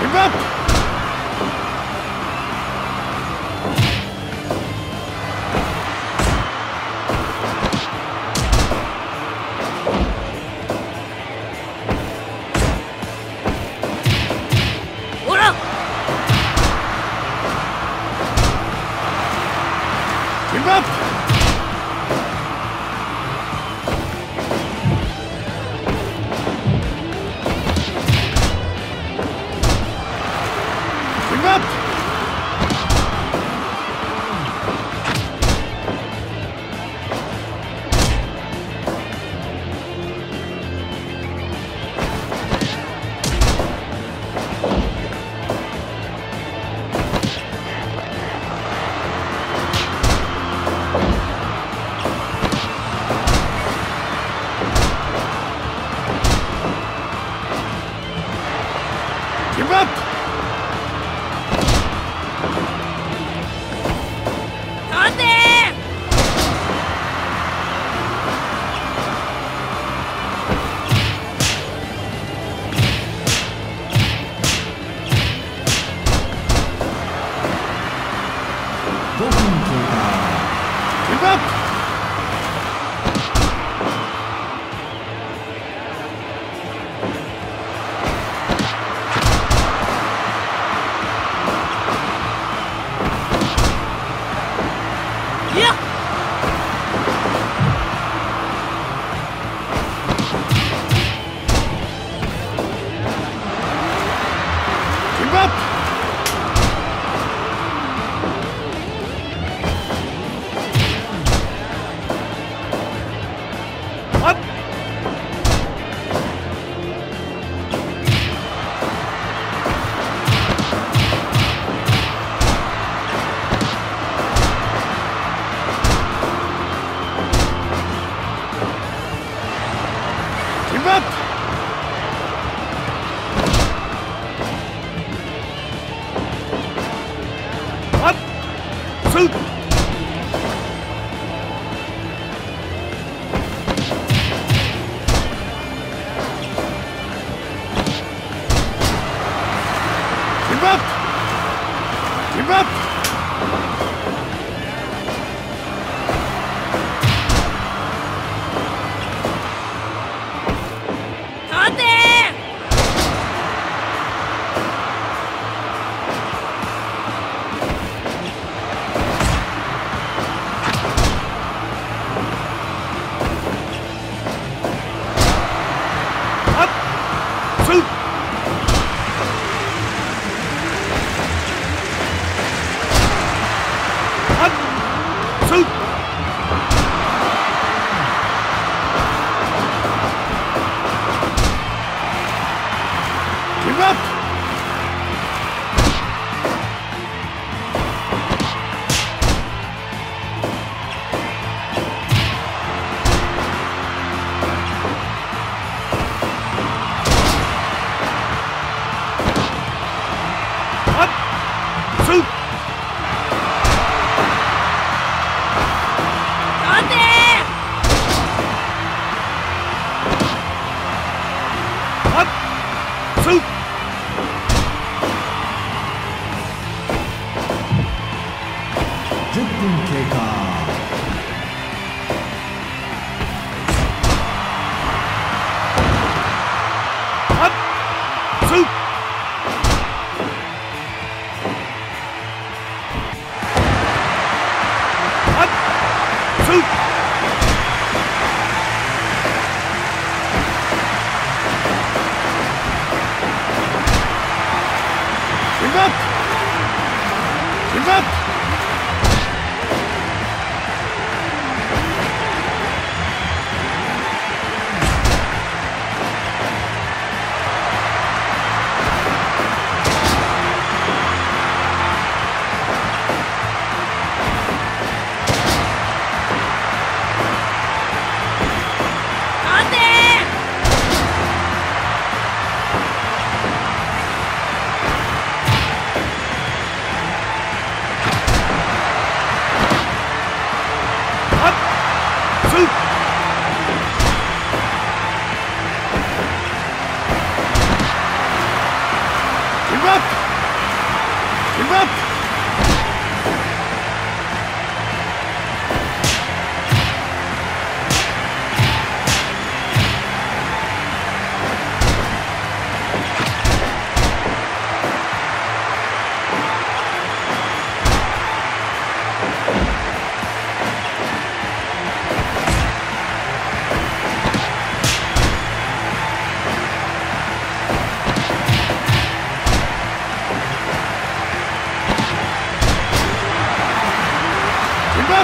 Remember, Give up! 停分。Yeah! Soup! 行くぞ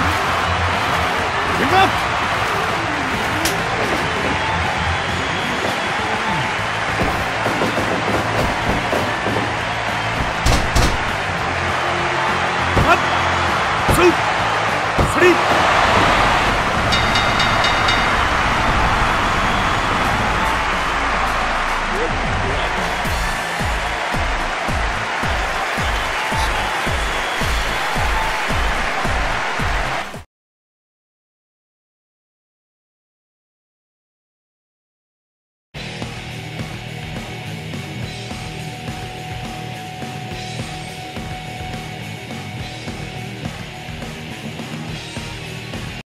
バ